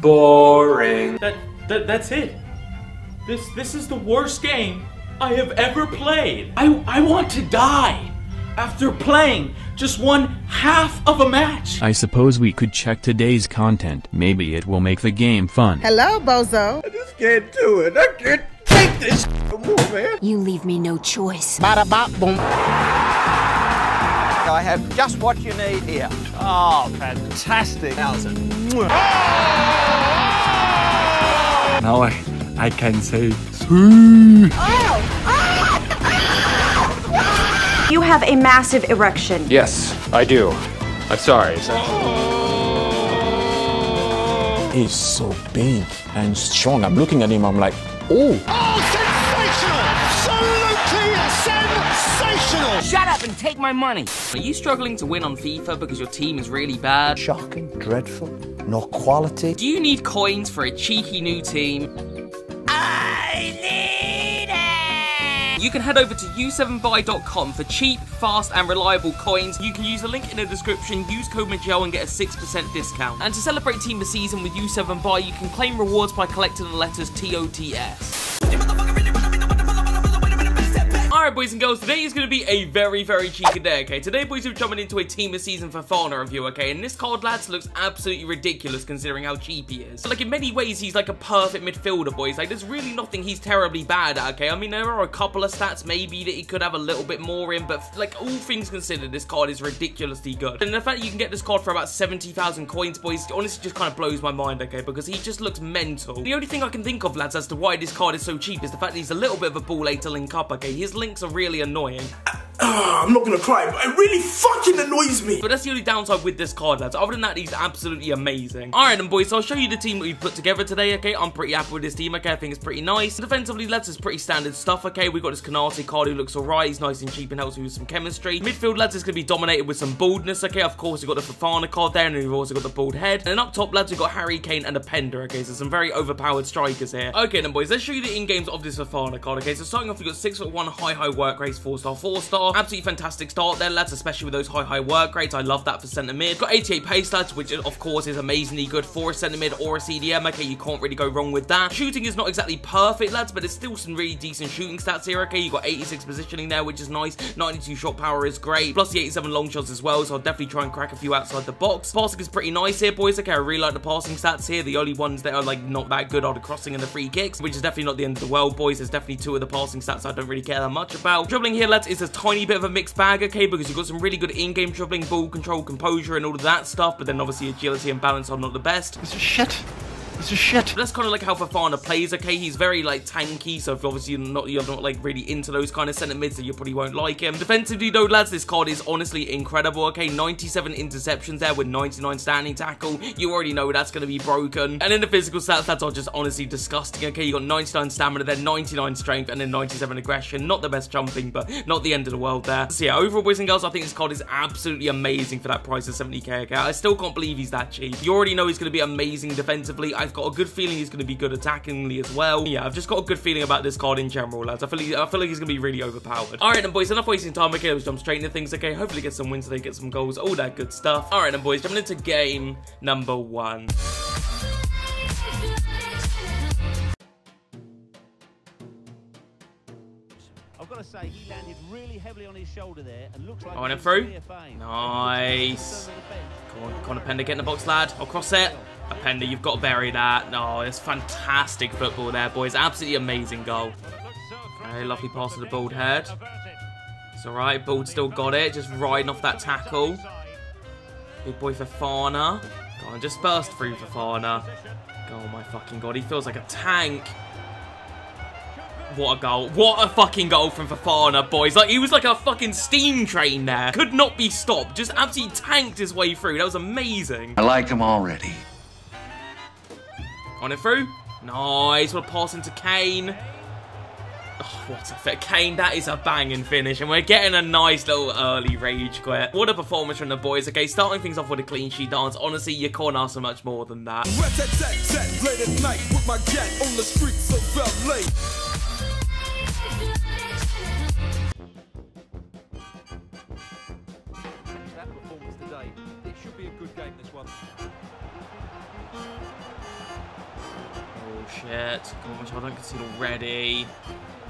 Boring. That, that that's it. This this is the worst game I have ever played. I I want to die after playing just one half of a match. I suppose we could check today's content. Maybe it will make the game fun. Hello, Bozo. I just can't do it. I can't take this no more, man. You leave me no choice. Bada bop boom. I have just what you need here. Oh, fantastic. Now I, I can say You have a massive erection. Yes, I do. I'm sorry. He's so big and strong. I'm looking at him, I'm like, oh. Oh, sensational! Absolutely sensational! Shut up and take my money. Are you struggling to win on FIFA because your team is really bad? Shocking, dreadful, no quality. Do you need coins for a cheeky new team? I need it! You can head over to u7buy.com for cheap, fast, and reliable coins. You can use the link in the description, use code Mcjell and get a 6% discount. And to celebrate Team of the Season with U7 Buy, you can claim rewards by collecting the letters TOTS. Alright boys and girls, today is going to be a very, very cheeky day, okay? Today boys, we're jumping into a Team of Season for Fofana review, okay? And this card, lads, looks absolutely ridiculous considering how cheap he is. Like, in many ways, he's like a perfect midfielder, boys. Like, there's really nothing he's terribly bad at, okay? I mean, there are a couple of stats maybe that he could have a little bit more in, but like, all things considered, this card is ridiculously good. And the fact you can get this card for about 70,000 coins, boys, honestly just kind of blows my mind, okay? Because he just looks mental. The only thing I can think of, lads, as to why this card is so cheap is the fact that he's a little bit of a ball ache to link up, okay? His are really annoying. Ah, I'm not gonna cry, but it really fucking annoys me. But that's the only downside with this card, lads. Other than that, he's absolutely amazing. Alright then, boys, so I'll show you the team we put together today, okay? I'm pretty happy with this team, okay? I think it's pretty nice. Defensively, lads, it's pretty standard stuff, okay? We've got this Konaté card who looks alright. He's nice and cheap and helps me with some chemistry. Midfield, lads, is to be dominated with some baldness, okay? Of course, we've got the Fofana card there, and we've also got the bald head. And then up top, lads, we've got Harry Kane and Openda, okay? So some very overpowered strikers here. Okay, then, boys, let's show you the in-games of this Fofana card, okay? So starting off, we've got 6 foot 1 high, high work race, 4-star, 4-star. Absolutely fantastic start there, lads, especially with those high, high work rates. I love that for centre mid. Got 88 pace, lads, which of course is amazingly good for a centre mid or a CDM. Okay, you can't really go wrong with that. Shooting is not exactly perfect, lads, but it's still some really decent shooting stats here. Okay, you got 86 positioning there, which is nice. 92 shot power is great. Plus the 87 long shots as well, so I'll definitely try and crack a few outside the box. Passing is pretty nice here, boys. Okay, I really like the passing stats here. The only ones that are like not that good are the crossing and the free kicks, which is definitely not the end of the world, boys. There's definitely two of the passing stats I don't really care that much about. Dribbling here, lads, is a tiny bit of a mixed bag, okay, because you've got some really good in-game dribbling, ball control, composure, and all of that stuff, but then obviously agility and balance are not the best. This is shit. Shit. That's kind of like how Fofana plays, okay? He's very, like, tanky, so obviously you're not, you're not, like, really into those kind of centre mids, then you probably won't like him. Defensively, though, lads, this card is honestly incredible, okay? 97 interceptions there with 99 standing tackle. You already know that's going to be broken. And in the physical stats, that's all just honestly disgusting, okay? You got 99 stamina, then 99 strength, and then 97 aggression. Not the best jumping, but not the end of the world there. So yeah, overall, boys and girls, I think this card is absolutely amazing for that price of 70k, okay? I still can't believe he's that cheap. You already know he's going to be amazing defensively. I've got a good feeling he's going to be good attackingly as well. Yeah, I've just got a good feeling about this card in general, lads. I feel, like, I feel like he's going to be really overpowered. Alright then, boys, enough wasting time. Okay, let's jump straight into things, okay? Hopefully get some wins today, get some goals, all that good stuff. Alright then, boys, jumping into game number one. Got to say, he landed really heavily on his shoulder there and looks like I went him through. Nice. Come on, Pender, get in the box, lad. I'll cross it. Openda, you've got to bury that. No, it's fantastic football there, boys. Absolutely amazing goal. Very lovely pass to the bald head. It's alright, Bald still got it. Just riding off that tackle. Big boy Fofana. Go on, just burst through Fofana. Oh my fucking god, he feels like a tank. What a goal. What a fucking goal from Fofana, boys. Like, he was like a fucking steam train there. Could not be stopped. Just absolutely tanked his way through. That was amazing. I like him already. On it through. Nice. What a pass into Kane. Oh, what a fit. Kane, that is a banging finish. And we're getting a nice little early rage quit. What a performance from the boys. Okay, starting things off with a clean sheet dance. Honestly, you can't ask for much more than that. One. Oh shit. Come I don't concede already.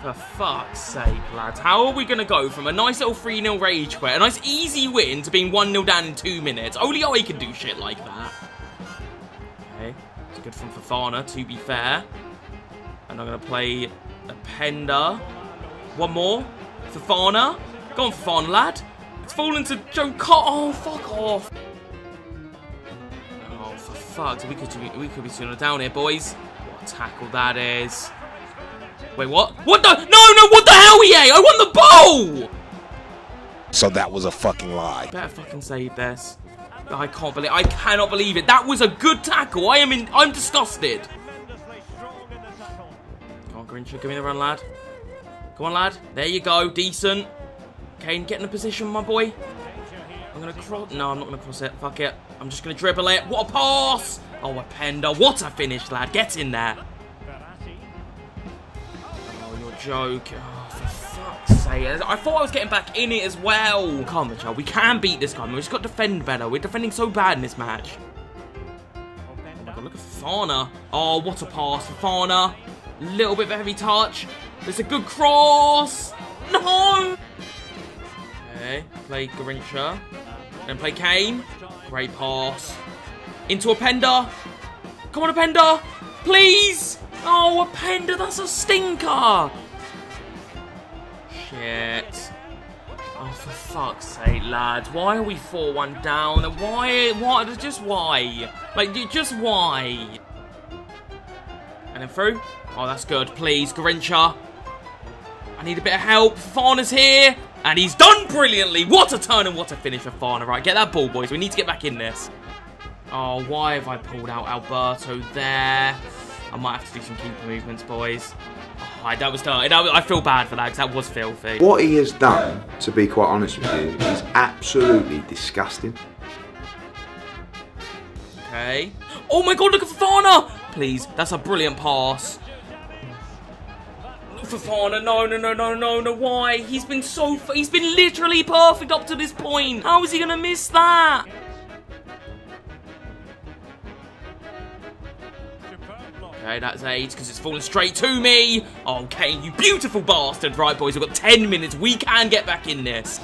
For fuck's sake, lads. How are we going to go from a nice little 3-0 rage quit, a nice easy win, to being 1-0 down in two minutes? Only I can do shit like that. Okay. It's good from Fofana, to be fair. And I'm going to play a Penda. One more. Fofana. Go on, Fofana, lad. It's fallen to Joe Cott. Oh, fuck off. For fuck's sake. We could, be, we could be sooner down here, boys. What a tackle that is. Wait, what? What the? No, no, what the hell, EA? I won the ball! So that was a fucking lie. Better fucking save this. I can't believe it. I cannot believe it. That was a good tackle. I am in I'm disgusted. Come on, Grinch, give me the run, lad. Come on, lad. There you go. Decent. Kane, get in a position, my boy. I'm gonna cross No, I'm not gonna cross it. Fuck it. I'm just gonna dribble it. What a pass! Oh, Openda. What a finish, lad. Get in there. Oh, you're joking. Oh, for fuck's sake. I thought I was getting back in it as well. Come on, child. We can beat this guy. We just got to defend better. We're defending so bad in this match. Oh my god, look at Fofana. Oh, what a pass. Fofana. Little bit of heavy touch. There's a good cross. No! Okay, play Garrincha. Then play Kane. Great pass. Into Openda. Come on, Openda. Please. Oh, a Penda. That's a stinker. Shit. Oh, for fuck's sake, lads. Why are we 4-1 down? Why? Why? Just why? Like, just why? And then through. Oh, that's good. Please, Garrincha. I need a bit of help. Fana's here. And he's done brilliantly. What a turn and what a finish for Fana. Right, get that ball, boys. We need to get back in this. Oh, why have I pulled out Alberto there? I might have to do some keeper movements, boys. Oh, that was dirty. I feel bad for that because that was filthy. What he has done, to be quite honest with you, is absolutely disgusting. Okay. Oh my god, look at Fofana! Please, that's a brilliant pass. Fofana, no, no, no, no, no, no, why? He's been so, he's been literally perfect up to this point. How is he gonna miss that? Okay, that's AIDS because it's falling straight to me. Okay, you beautiful bastard. Right, boys, we've got 10 minutes. We can get back in this.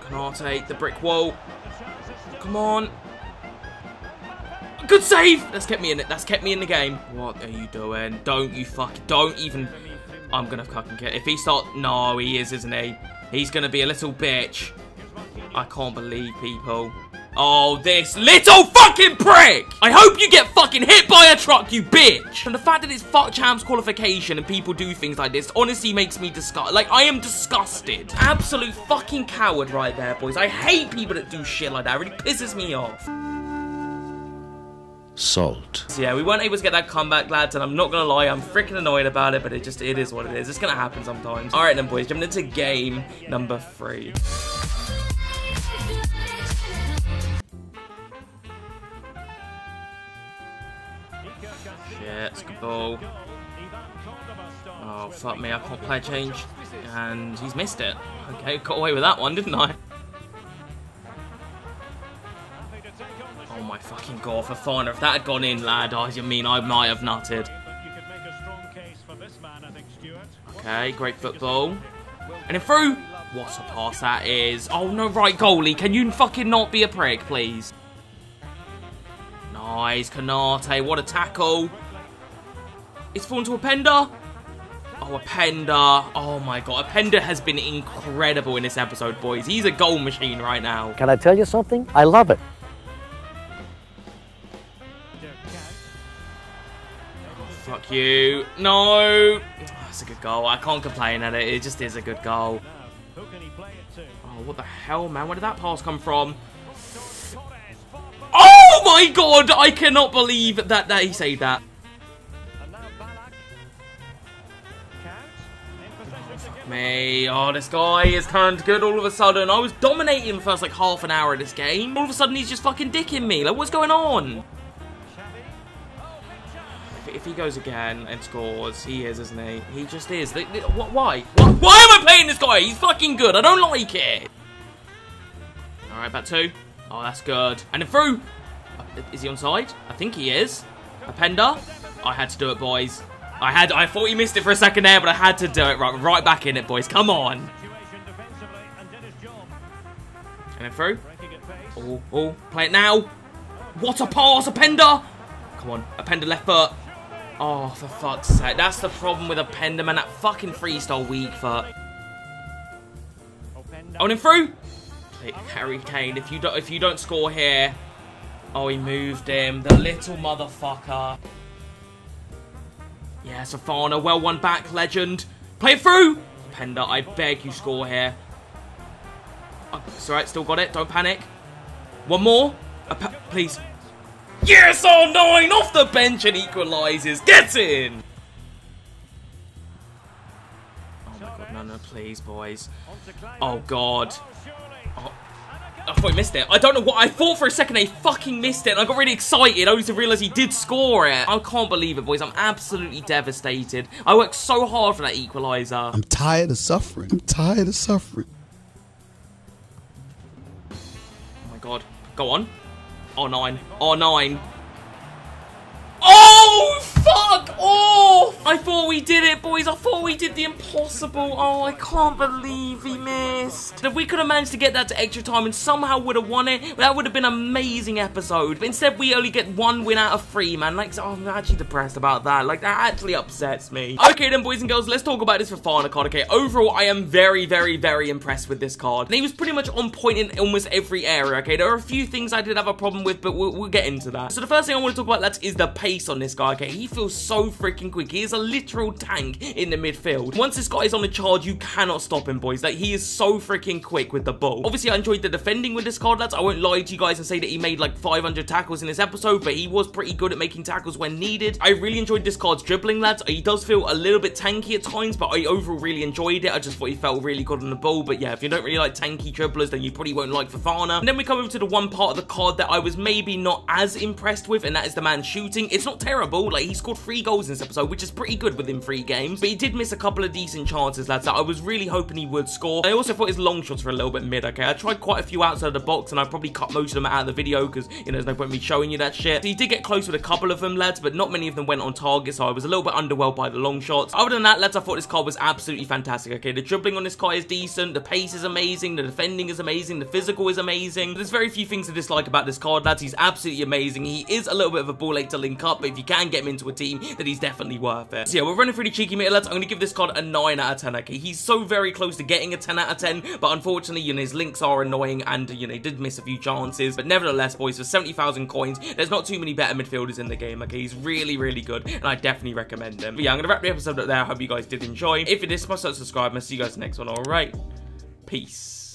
Konaté, the brick wall. Come on. Good save! That's kept me in it. That's kept me in the game. What are you doing? Don't you fuck. Don't even... I'm gonna fucking get... If he start... No, he is, isn't he? He's gonna be a little bitch. I can't believe people. Oh, this little fucking prick! I hope you get fucking hit by a truck, you bitch! And the fact that it's FUT champs qualification and people do things like this honestly makes me disgust. Like, I am disgusted. Absolute fucking coward right there, boys. I hate people that do shit like that. It really pisses me off. Salt. So yeah, we weren't able to get that comeback, lads, and I'm not gonna lie, I'm freaking annoyed about it, but it just, it is what it is. It's gonna happen sometimes. Alright then, boys, jumping into game number three. Shit, good ball. Oh, fuck me, I can't play change. And he's missed it. Okay, got away with that one, didn't I? My fucking god, for fun. If that had gone in, lad, I mean, I might have nutted. Okay, great football. And then through. What a pass that is. Oh, no, right, goalie. Can you fucking not be a prick, please? Nice, Konaté. What a tackle. It's fallen to Openda. Oh, Openda. Oh my god. Openda has been incredible in this episode, boys. He's a goal machine right now. Can I tell you something? I love it. Fuck you. No. That's a good goal. I can't complain at it. It just is a good goal. Oh, what the hell, man? Where did that pass come from? Oh my god! I cannot believe that, that he saved that. Me, oh, this guy has turned good all of a sudden. I was dominating the first like half an hour of this game. All of a sudden, he's just fucking dicking me. Like, what's going on? If, he goes again and scores, he is, isn't he? He just is. Why? What, why am I playing this guy? He's fucking good. I don't like it. All right, back two. Oh, that's good. And then through. Uh, is he on side? I think he is. Openda. I had to do it, boys. I had. I thought he missed it for a second there, but I had to do it. Right, right back in it, boys. Come on. And then through. Oh, oh, play it now. What a pass, Openda. Come on, Openda left foot. Oh, for fuck's sake. That's the problem with Openda, man. That fucking freestyle weak foot. On him through. Harry Kane, if you don't if you don't score here. Oh, he moved him. The little motherfucker. Yeah, Fofana, well won back, legend. Play it through! Penda, I beg you score here. Oh, it's alright, still got it. Don't panic. One more. please. Yes, on nine, off the bench and equalises. Get in! Oh my god, no, no, please, boys. Oh god. Oh. I thought he missed it. I don't know what. I thought for a second they fucking missed it. And I got really excited only to realise he did score it. I can't believe it, boys. I'm absolutely devastated. I worked so hard for that equaliser. I'm tired of suffering. I'm tired of suffering. Oh my god. Go on. R9. R9. Oh, fuck off! I thought we did it, boys. I thought we did the impossible. Oh, I can't believe he missed. If we could have managed to get that to extra time and somehow would have won it, that would have been an amazing episode. But instead, we only get one win out of three, man. Like, oh, I'm actually depressed about that. Like, that actually upsets me. Okay, then, boys and girls, let's talk about this Fofana card, okay? Overall, I am very, very, very impressed with this card. And he was pretty much on point in almost every area, okay? There are a few things I did have a problem with, but we'll, we'll get into that. So the first thing I want to talk about, is the pace on this guy, okay? He so freaking quick. He is a literal tank in the midfield. Once this guy is on a charge, you cannot stop him, boys. Like, he is so freaking quick with the ball. Obviously, I enjoyed the defending with this card, lads. I won't lie to you guys and say that he made like 500 tackles in this episode, but he was pretty good at making tackles when needed. I really enjoyed this card's dribbling, lads. He does feel a little bit tanky at times, but I overall really enjoyed it. I just thought he felt really good on the ball. But yeah, if you don't really like tanky dribblers, then you probably won't like Fofana. And then we come over to the one part of the card that I was maybe not as impressed with, and that is the man shooting. It's not terrible. Like, he scored three goals in this episode, which is pretty good within three games. But he did miss a couple of decent chances, lads, that I was really hoping he would score. I also thought his long shots were a little bit mid, okay? I tried quite a few outside of the box, and I probably cut most of them out of the video, because, you know, there's no point me showing you that shit. So he did get close with a couple of them, lads, but not many of them went on target, so I was a little bit underwhelmed by the long shots. Other than that, lads, I thought this card was absolutely fantastic, okay? The dribbling on this car is decent, the pace is amazing, the defending is amazing, the physical is amazing. There's very few things to dislike about this card, lads. He's absolutely amazing. He is a little bit of a ball ache to link up, but if you can get him into a team, then he's definitely worth it. So yeah, we're running through the cheeky meter, lads. I'm going to give this card a 9 out of 10, okay? He's so very close to getting a 10 out of 10, but unfortunately, you know, his links are annoying, and, you know, he did miss a few chances, but nevertheless, boys, for 70,000 coins, there's not too many better midfielders in the game, okay? He's really, really good, and I definitely recommend him. But yeah, I'm going to wrap the episode up there. I hope you guys did enjoy. If you did, smash that subscribe, and I'll see you guys next one, alright? Peace.